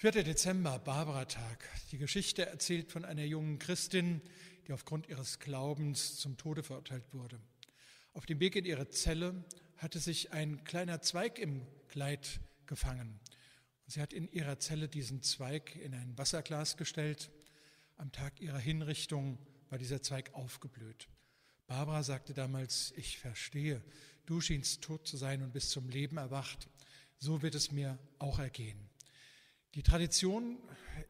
4. Dezember, Barbara-Tag. Die Geschichte erzählt von einer jungen Christin, die aufgrund ihres Glaubens zum Tode verurteilt wurde. Auf dem Weg in ihre Zelle hatte sich ein kleiner Zweig im Kleid gefangen. Und sie hat in ihrer Zelle diesen Zweig in ein Wasserglas gestellt. Am Tag ihrer Hinrichtung war dieser Zweig aufgeblüht. Barbara sagte damals, ich verstehe, du schienst tot zu sein und bist zum Leben erwacht. So wird es mir auch ergehen. Die Tradition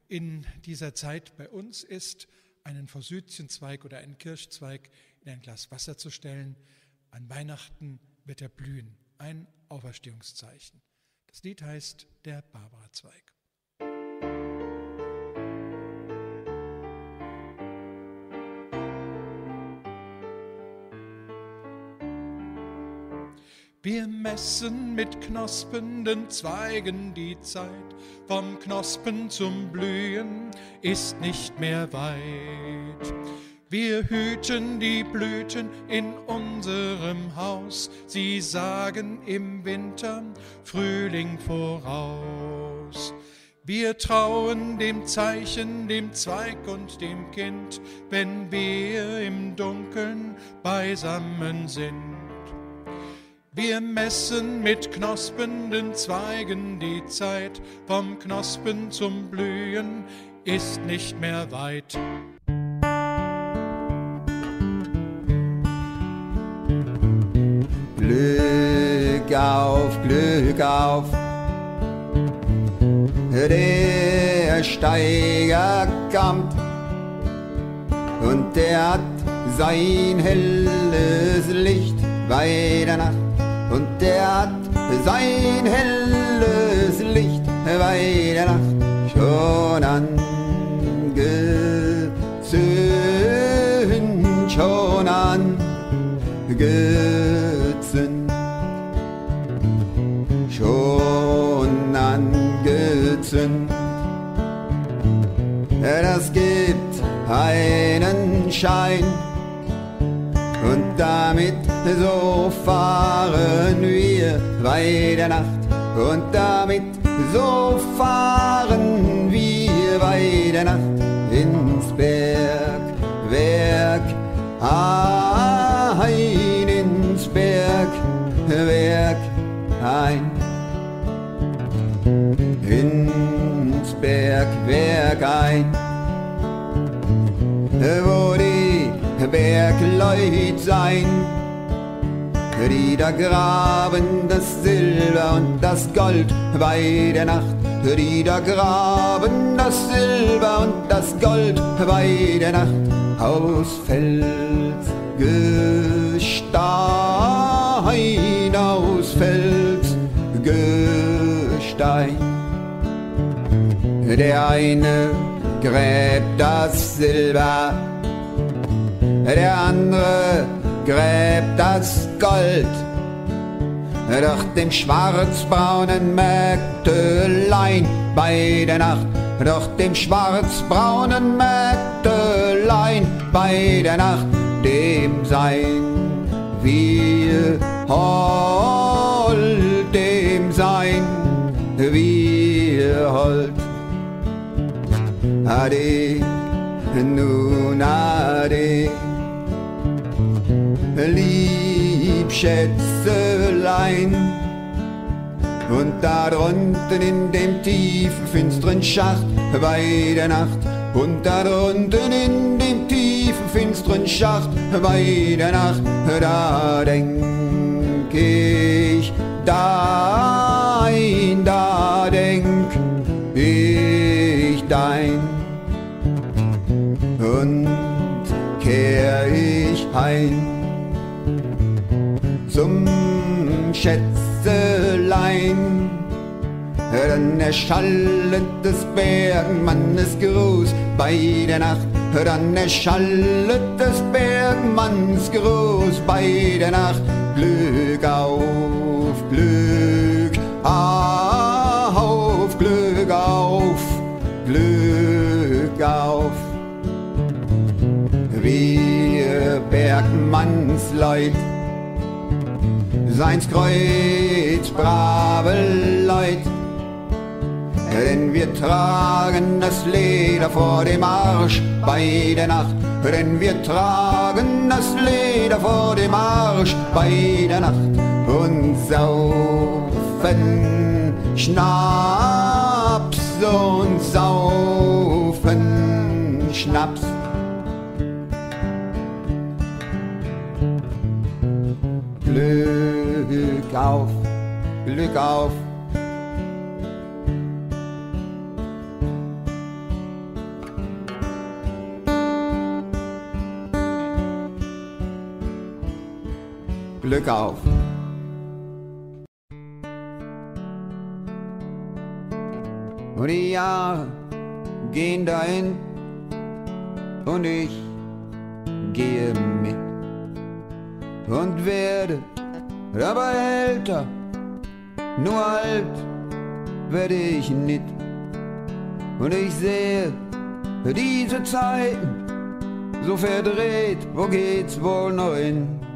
in dieser Zeit bei uns ist, einen Forsythienzweig oder einen Kirschzweig in ein Glas Wasser zu stellen. An Weihnachten wird er blühen, ein Auferstehungszeichen. Das Lied heißt Der Barbara-Zweig. Wir messen mit knospenden Zweigen die Zeit, vom Knospen zum Blühen ist nicht mehr weit. Wir hüten die Blüten in unserem Haus, sie sagen im Winter Frühling voraus. Wir trauen dem Zeichen, dem Zweig und dem Kind, wenn wir im Dunkeln beisammen sind. Wir messen mit knospenden Zweigen die Zeit, vom Knospen zum Blühen ist nicht mehr weit. Glück auf, Glück auf, der Steiger kommt und der hat sein helles Licht bei der Nacht und der hat sein helles Licht bei der Nacht schon angezündet, schon angezündet, schon angezündet. Das gibt einen Schein und damit so fahren wir bei der Nacht. Und damit so fahren wir bei der Nacht ins Bergwerk. ein, Bergleut sein. Die da graben das Silber und das Gold bei der Nacht, die da graben das Silber und das Gold bei der Nacht. Aus Felsgestein, aus Felsgestein. Der eine gräbt das Silber, der andere gräbt das Gold. Doch dem schwarzbraunen Mägdelein bei der Nacht, doch dem schwarzbraunen Mägdelein bei der Nacht, dem sein wir hold, dem sein wir hold. Ade, nun ade. Liebschätzelein. Und da drunten in dem tiefen, finsteren Schacht bei der Nacht. Und da drunten in dem tiefen, finsteren Schacht bei der Nacht, da denk Dann erschallet des Bergmannes Gruß bei der Nacht, dann erschallet des Bergmanns Gruß bei der Nacht. Glück auf, Glück auf, Glück auf, Glück auf. Wir Bergmannsleut seins Kreuz, brave Leut. Denn wir tragen das Leder vor dem Arsch bei der Nacht, denn wir tragen das Leder vor dem Arsch bei der Nacht und saufen Schnaps und saufen Schnaps. Glück auf, Glück auf. Glück auf. Und die Jahre gehen dahin und ich gehe mit und werde aber älter, nur alt werde ich nicht. Und ich sehe diese Zeiten so verdreht, wo geht's wohl noch hin?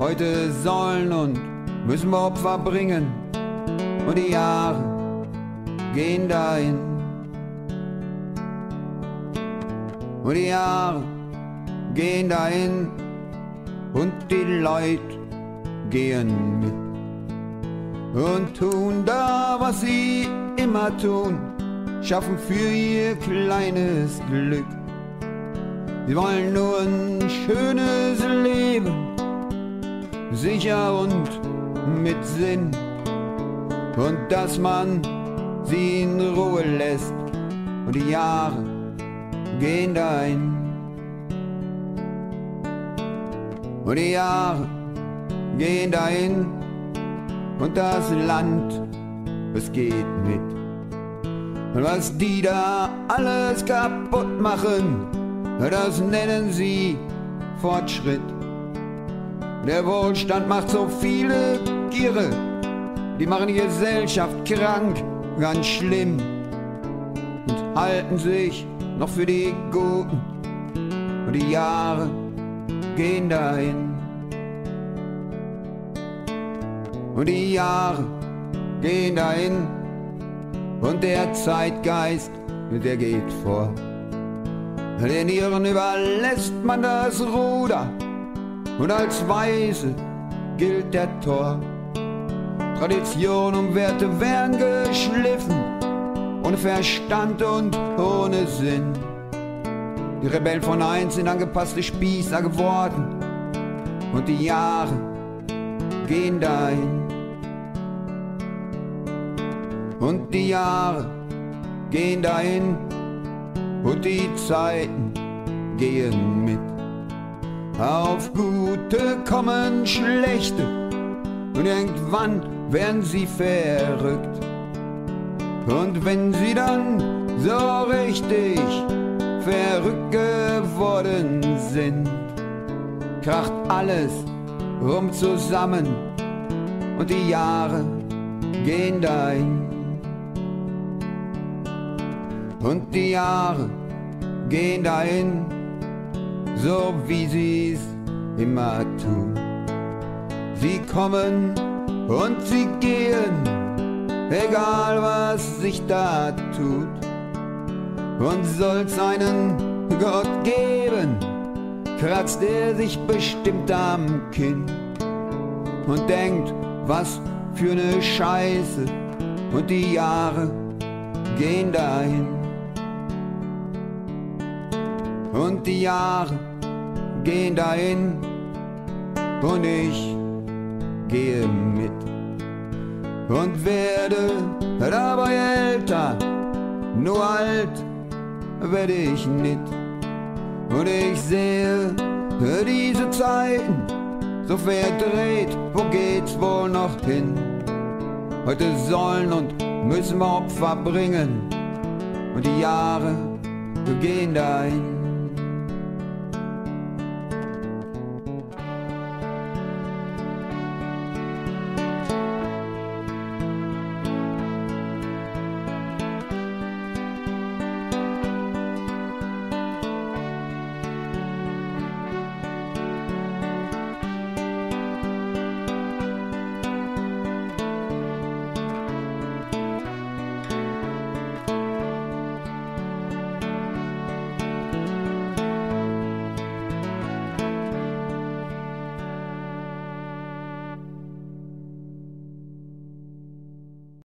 Heute sollen und müssen wir Opfer bringen und die Jahre gehen dahin. Und die Jahre gehen dahin und die Leute gehen mit und tun da, was sie immer tun, schaffen für ihr kleines Glück. Sie wollen nur ein schönes Leben, sicher und mit Sinn und dass man sie in Ruhe lässt und die Jahre gehen dahin. Und die Jahre gehen dahin und das Land, es geht mit. Und was die da alles kaputt machen, das nennen sie Fortschritt. Der Wohlstand macht so viele Giere, die machen die Gesellschaft krank, ganz schlimm und halten sich noch für die Guten. Und die Jahre gehen dahin. Und die Jahre gehen dahin. Und der Zeitgeist, der geht vor. Den Iren überlässt man das Ruder. Und als Weise gilt der Tor. Tradition und Werte werden geschliffen. Ohne Verstand und ohne Sinn. Die Rebellen von eins sind angepasste Spießer geworden und die Jahre gehen dahin. Und die Jahre gehen dahin und die Zeiten gehen mit. Auf gute kommen schlechte und irgendwann werden sie verrückt. Und wenn sie dann so richtig verrückt geworden sind, kracht alles rum zusammen und die Jahre gehen dahin. Und die Jahre gehen dahin, so wie sie's immer tun. Sie kommen und sie gehen, egal was sich da tut und soll's einen Gott geben, kratzt er sich bestimmt am Kinn und denkt, was für ne Scheiße und die Jahre gehen dahin. Und die Jahre gehen dahin und ich gehe mit und werde dabei älter, nur alt werde ich nicht. Und ich sehe diese Zeiten so verdreht, wo geht's wohl noch hin? Heute sollen und müssen wir Opfer bringen und die Jahre gehen dahin.